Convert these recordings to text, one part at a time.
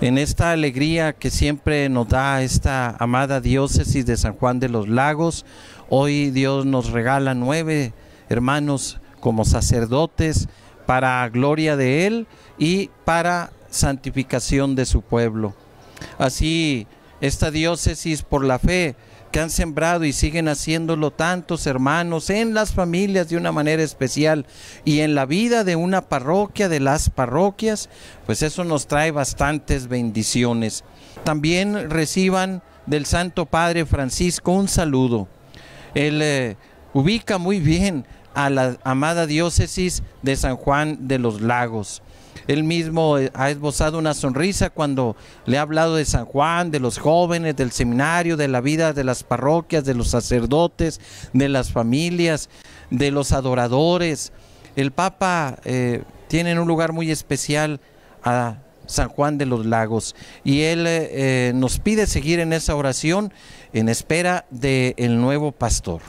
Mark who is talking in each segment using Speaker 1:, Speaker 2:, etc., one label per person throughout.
Speaker 1: En esta alegría que siempre nos da esta amada diócesis de San Juan de los Lagos, hoy Dios nos regala nueve hermanos como sacerdotes para gloria de Él y para santificación de su pueblo. Así, esta diócesis por la fe que han sembrado y siguen haciéndolo tantos hermanos en las familias de una manera especial y en la vida de una parroquia, de las parroquias, pues eso nos trae bastantes bendiciones. También reciban del Santo Padre Francisco un saludo. Él eh, ubica muy bien a la amada diócesis de San Juan de los Lagos. Él mismo eh, ha esbozado una sonrisa cuando le ha hablado de San Juan, de los jóvenes, del seminario, de la vida de las parroquias, de los sacerdotes, de las familias, de los adoradores. El Papa tiene eh, tiene un lugar muy especial a San Juan de los Lagos y él eh, nos pide seguir en esa oración en espera del nuevo pastor.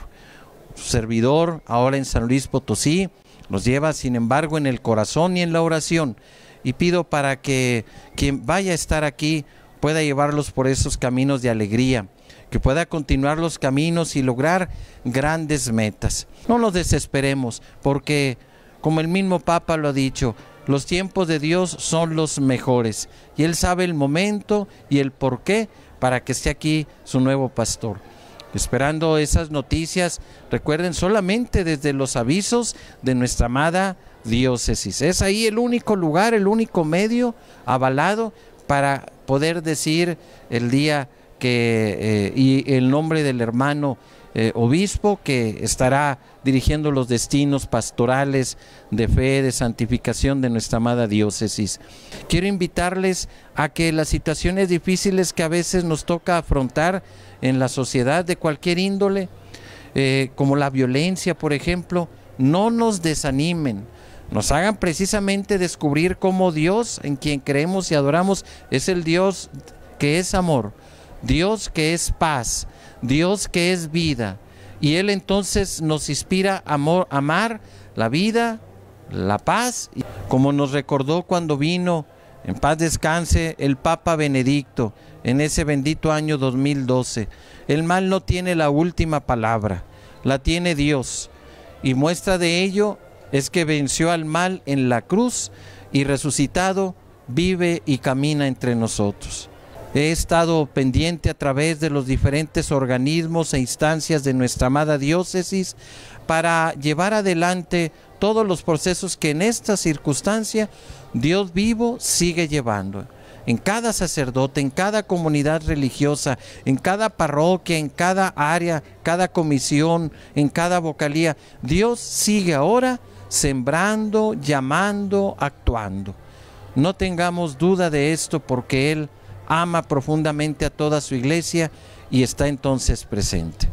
Speaker 1: Su servidor, ahora en San Luis Potosí, nos lleva, sin embargo, en el corazón y en la oración. Y pido para que quien vaya a estar aquí pueda llevarlos por esos caminos de alegría, que pueda continuar los caminos y lograr grandes metas. No nos desesperemos, porque, como el mismo Papa lo ha dicho, los tiempos de Dios son los mejores y Él sabe el momento y el porqué para que esté aquí su nuevo pastor esperando esas noticias, recuerden solamente desde los avisos de nuestra amada diócesis. Es ahí el único lugar, el único medio avalado para poder decir el día eh, y el nombre del hermano eh, obispo que estará dirigiendo los destinos pastorales de fe, de santificación de nuestra amada diócesis. Quiero invitarles a que las situaciones difíciles que a veces nos toca afrontar en la sociedad de cualquier índole, eh, como la violencia, por ejemplo, no nos desanimen, nos hagan precisamente descubrir cómo Dios, en quien creemos y adoramos, es el Dios que es amor, Dios que es paz, Dios que es vida. Y Él entonces nos inspira a amar la vida, la paz, como nos recordó cuando vino, en paz descanse, el Papa Benedicto en ese bendito año 2012. El mal no tiene la última palabra, la tiene Dios. Y muestra de ello es que venció al mal en la cruz y resucitado vive y camina entre nosotros. He estado pendiente a través de los diferentes organismos e instancias de nuestra amada diócesis para llevar adelante todos los procesos que en esta circunstancia Dios vivo sigue llevando. En cada sacerdote, en cada comunidad religiosa, en cada parroquia, en cada área, cada comisión, en cada vocalía, Dios sigue ahora sembrando, llamando, actuando. No tengamos duda de esto porque Él ama profundamente a toda su iglesia y está entonces presente.